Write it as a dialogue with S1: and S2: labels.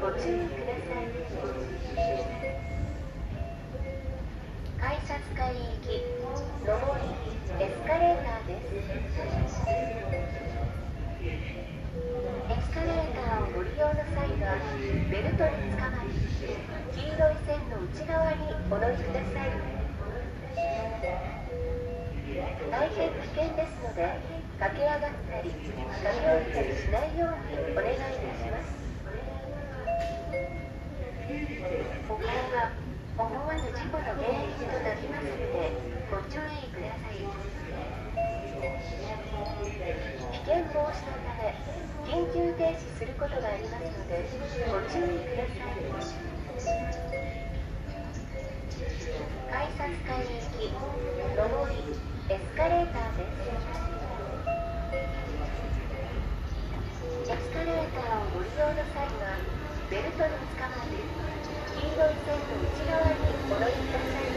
S1: ご注意ください。改札会行き上りエスカレーターですエスカレーターをご利用の際はベルトにつかまり黄色い線の内側にお乗りください大変危険ですので駆け上がったり駆け下りたりしないようにお願いいたします歩行は思わぬ事故の原因となりますのでご注意ください。危険防止のため緊急停止することがありますのでご注意ください。改札会行き上りエスカレーターですエスカレーターをご利用の際はベルトにつかまり内側に戻りください。